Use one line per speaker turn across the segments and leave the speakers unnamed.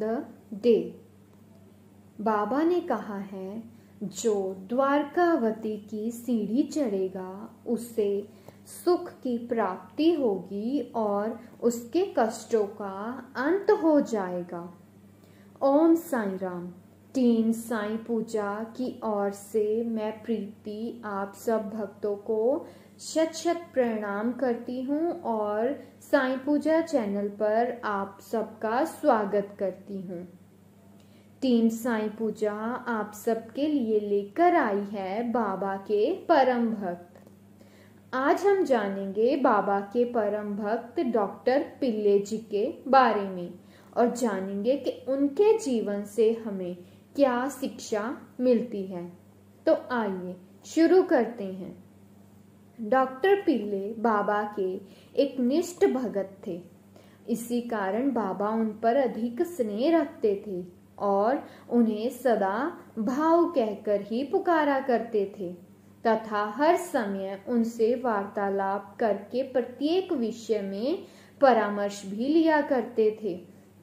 The day बाबा ने कहा है, जो द्वारकावती की सीढ़ी चढ़ेगा, उसे सुख की प्राप्ति होगी और उसके कष्टों का अंत हो जाएगा। ओम साई राम। टीम साई पूजा की ओर से मैं प्रीति आप सब भक्तों को शत शत प्रणाम करती हूँ और साई पूजा चैनल पर आप सबका स्वागत करती हूँ। टीम साई पूजा आप सबके लिए लेकर आई है बाबा के परम भक्त। आज हम जानेंगे बाबा के परम भक्त डॉक्टर पिल्ले जी के बारे में और जानेंगे कि उनके जीवन से हमें क्या शिक्षा मिलती है। तो आइए शुरू करते हैं। डॉक्टर पिल्ले बाबा के एक निष्ठ भगत थे। इसी कारण बाबा उन पर अधिक स्नेह रखते थे और उन्हें सदा भाव कहकर ही पुकारा करते थे तथा हर समय उनसे वार्तालाप करके प्रत्येक विषय में परामर्श भी लिया करते थे।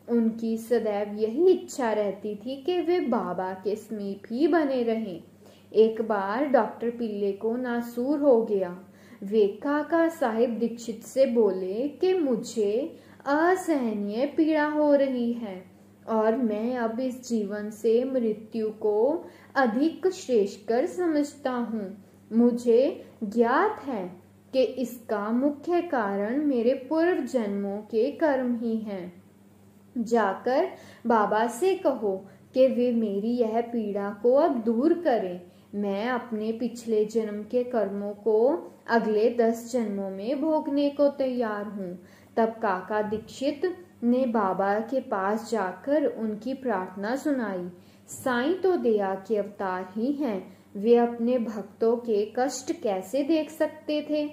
उनकी सदैव यही इच्छा रहती थी कि वे बाबा के समीप ही बने रहें। एक बार डॉक्टर पिल्ले को नासूर हो गया। वे काका साहिब दीक्षित से बोले कि मुझे असहनीय पीड़ा हो रही है और मैं अब इस जीवन से मृत्यु को अधिक श्रेष्ठकर समझता हूँ। मुझे ज्ञात है कि इसका मुख्य कारण मेरे पूर्व जन्मों के कर्म ही हैं। जाकर बाबा से कहो कि वे मेरी यह पीड़ा को अब दूर करें। मैं अपने पिछले जन्म के कर्मों को अगले दस जन्मों में भोगने को तैयार हूँ। तब काका दीक्षित ने बाबा के पास जाकर उनकी प्रार्थना सुनाई। साईं तो दया के अवतार ही हैं। वे अपने भक्तों के कष्ट कैसे देख सकते थे?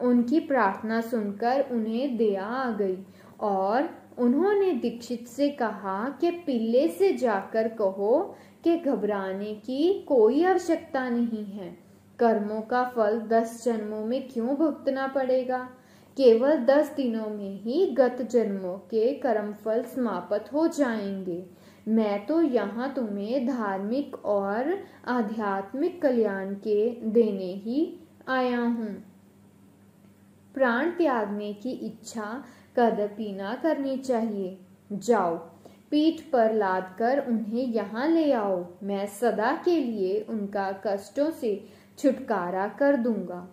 उनकी प्रार्थना सुनकर उन्हें दया आ गई और उन्होंने दीक्षित से कहा कि पिल्ले से जाकर कहो कि घबराने की कोई आवश्यकता नहीं है। कर्मों का फल दस जन्मों में क्यों भुगतना पड़ेगा? केवल दस दिनों में ही गत जन्मों के कर्म फल समाप्त हो जाएँगे। मैं तो यहाँ तुम्हें धार्मिक और आध्यात्मिक कल्याण के देने ही आया हूँ। प्राण त्यागने की इच्छा कदपि ना करनी चाहिए। जाओ पीठ पर लाद कर उन्हें यहाँ ले आओ। मैं सदा के लिए उनका कष्टों से छुटकारा कर दूँगा।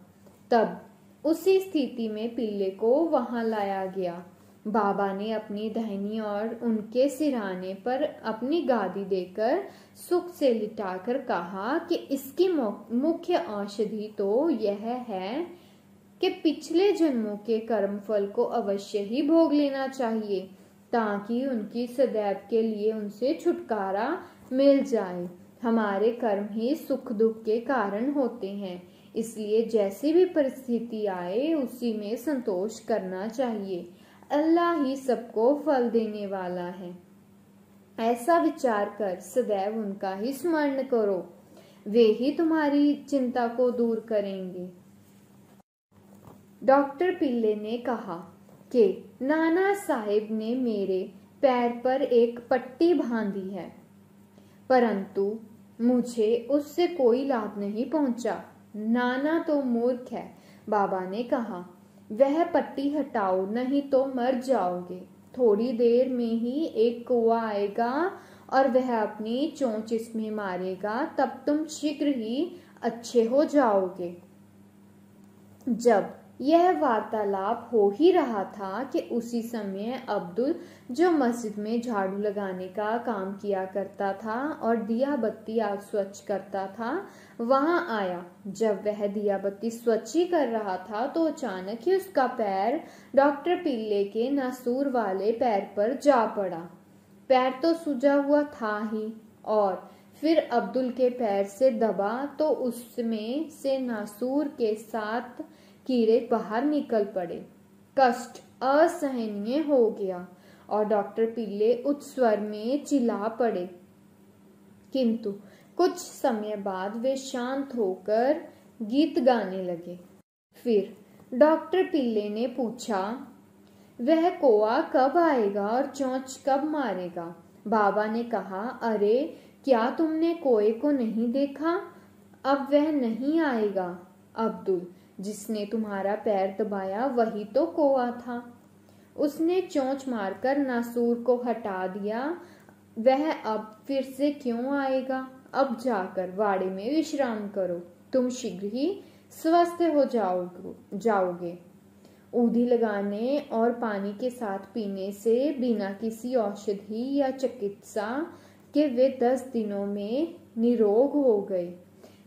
तब उसी स्थिति में पिल्ले को वहाँ लाया गया। बाबा ने अपनी दहनी और उनके सिराने पर अपनी गादी देकर सुख से लिटाकर कहा कि इसकी मुख्य औषधि तो यह है कि पिछले जन्मों के कर्म फल को अवश्य ही भोग लेना चाहिए। ताकि उनकी सदैव के लिए उनसे छुटकारा मिल जाए। हमारे कर्म ही सुख दुख के कारण होते हैं। इसलिए जैसी भी परिस्थिति आए, उसी में संतोष करना चाहिए। अल्लाह ही सबको फल देने वाला है। ऐसा विचार कर सदैव उनका ही स्मरण करो। वे ही तुम्हारी चिंता को दूर करेंगे। डॉक्टर पिल्ले ने कहा कि नाना साहिब ने मेरे पैर पर एक पट्टी बांधी है। परंतु मुझे उससे कोई लाभ नहीं पहुँचा। नाना तो मूर्ख है, बाबा ने कहा। वह पट्टी हटाओ, नहीं तो मर जाओगे। थोड़ी देर में ही एक कुआ आएगा और वह अपनी चोंच इसमें मारेगा, तब तुम शीघ्र ही अच्छे हो जाओगे। जब यह वार्तालाप हो ही रहा था कि उसी समय अब्दुल जो मस्जिद में झाड़ू लगाने का काम किया करता था और दिया बत्ती आग स्वच्छ करता था, वहाँ आया। जब वह दिया बत्ती स्वच्छ ही कर रहा था तो अचानक ही उसका पैर डॉक्टर पिल्ले के नासूर वाले पैर पर जा पड़ा। पैर तो सूजा हुआ था ही, और फिर अब्दुल के पैर से दबा तो उसमें से नासूर के साथ कीड़े बाहर निकल पड़े। कष्ट असहनीय हो गया और डॉक्टर पिल्ले उच्च स्वर में चिल्ला पड़े। किंतु कुछ समय बाद वे शांत होकर गीत गाने लगे। फिर डॉक्टर पिल्ले ने पूछा, वह कोआ कब आएगा और चौंच कब मारेगा? बाबा ने कहा, अरे, क्या तुमने कोए को नहीं देखा? अब वह नहीं आएगा, अब्दुल जिसने तुम्हारा पैर दबाया, वही तो कोआ था। उसने चोंच मारकर नासूर को हटा दिया। वह अब फिर से क्यों आएगा? अब जाकर वाड़े में विश्राम करो। तुम शीघ्र ही स्वस्थ हो जाओगे जाओगे। ऊधी लगाने और पानी के साथ पीने से बिना किसी औषधि या चिकित्सा के वे दस दिनों में निरोग हो गए,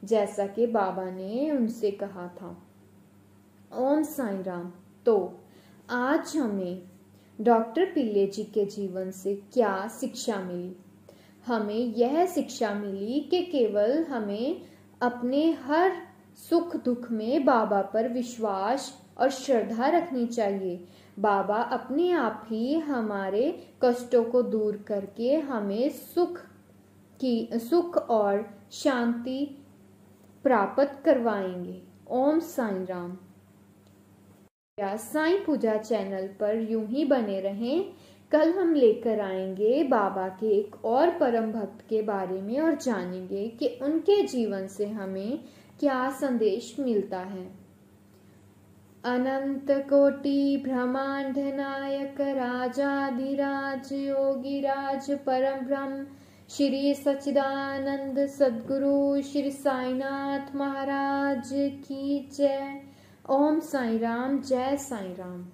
जैसा कि बाबा ने उनसे कहा था। ओम साई राम। तो आज हमें डॉक्टर पिल्ले जी के जीवन से क्या शिक्षा मिली? हमें यह शिक्षा मिली कि केवल हमें अपने हर सुख दुख में बाबा पर विश्वास और श्रद्धा रखनी चाहिए। बाबा अपने आप ही हमारे कष्टों को दूर करके हमें सुख की, सुख और शांति प्राप्त करवाएँगे। ओम साई राम। साई पूजा चैनल पर यूँ ही बने रहें। कल हम लेकर आएँगे बाबा के एक और परम भक्त के बारे में और जानेंगे कि उनके जीवन से हमें क्या संदेश मिलता है। अनंत कोटि ब्रह्मांड नायक राजाधिराज योगी राज, परम ब्रह्म, श्री सचिदानंद सदगुरु, श्री साईनाथ महाराज की जय। ओम साई राम जय साई राम।